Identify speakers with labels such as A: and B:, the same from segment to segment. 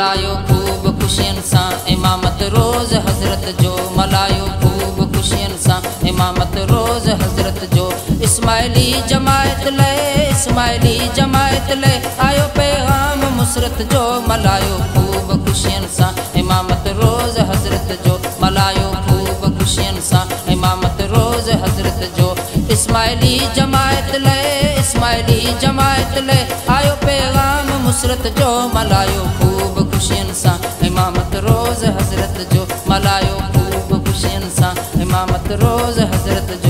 A: ملهايو خوب خوشين سان امامت روز حضرت جو. ملهايو خوب خوشين سان امامت روز حضرت جو. اسمائلي جمايت لي اسمائلي جمايت لي آيو پيگام مسرت جو ملهايو خوب خوشين سان امامت روز حضرت جو. ملهايو خوب خوشين سان امامت روز حضرت جو. اسمائلي جمايت لي اسمائلي جمايت لي مسرت جو ملهايو خوب خوشين سان امامت روز حضرت جو ملهايو خوب خوشين سان امامت روز حضرت جو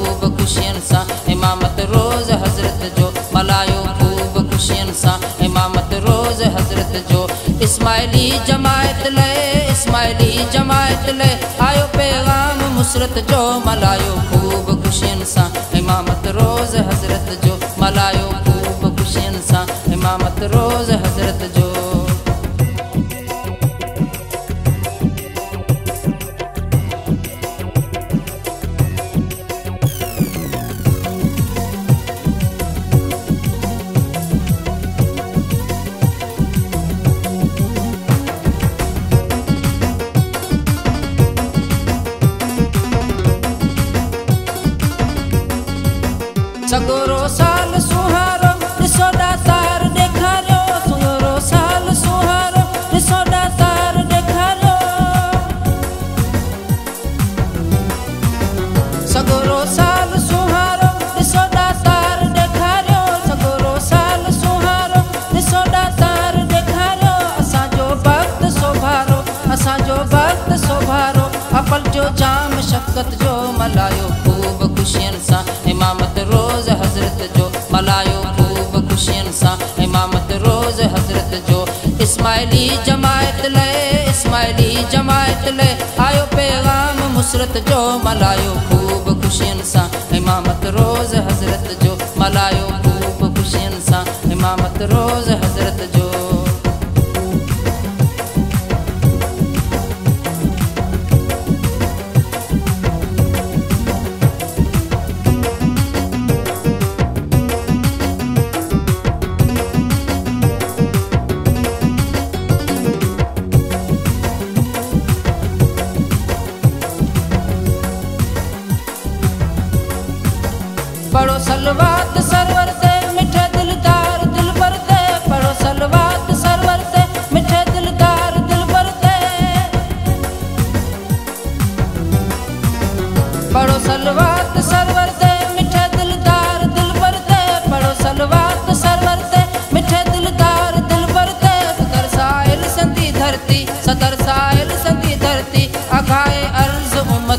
A: خوشين سان ملهايو خوب خوشين سان مسرت جو. ملهايو خوب خوشين سان امامت روز حضرت جو. ملهايو خوب خوشين سان امامت روز اپل جو جام شفقت جو ملهايو خوب خوشين سان. امامت روز حضرت جو ملهايو خوب خوشين سان. امامت روز حضرت جو. اسمائلي جمايت لي اسمائلي جمايت لي آيو پيگام مسرت جو ملهايو خوب خوشين سان. امامت روز حضرت جو ملهايو خوب خوشين سان. امامت روز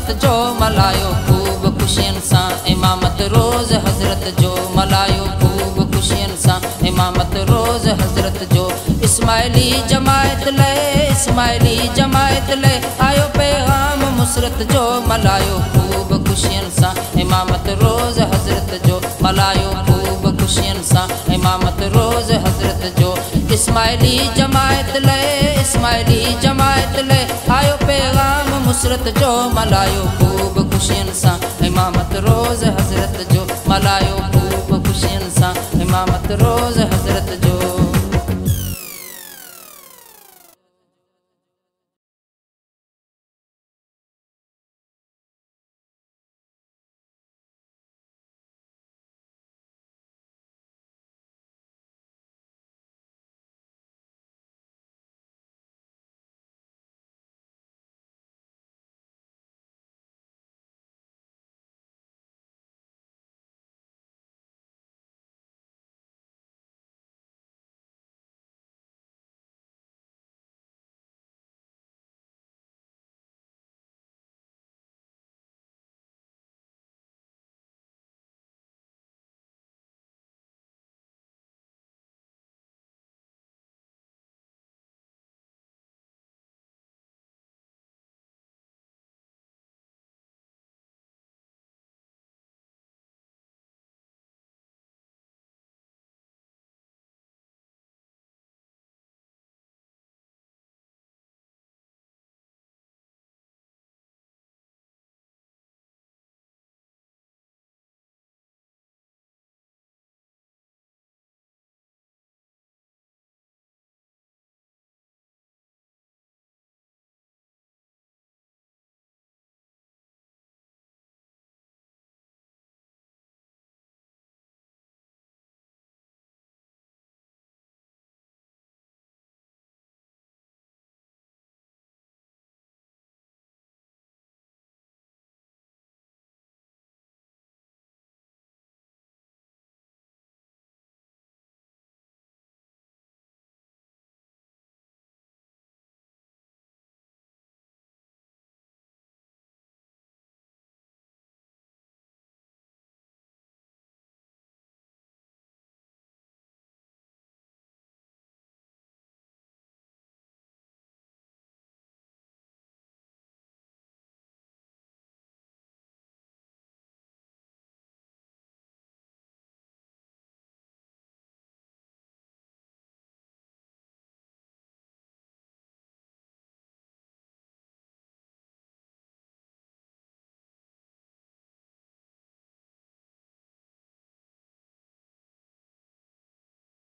A: امت جو ملهايو خوب خوشين سان. امامت روز حضرت جو ملهايو خوب خوشين سان. امامت روز حضرت جو. اسمائلي جمايت لي اسمائلي جمايت لي آيو پيگام مسرت جو ملهايو خوب خوشين سان. امامت روز حضرت جو ملهايو خوب خوشين سان. امامت روز حضرت جو. اسمائلي جمايت اسمائلي جمايت لي آيو پيگام مسرت جو ملهايو خوب خوشين سان. امامت روز حضرت جو ملهايو خوب خوشين سان. امامت روز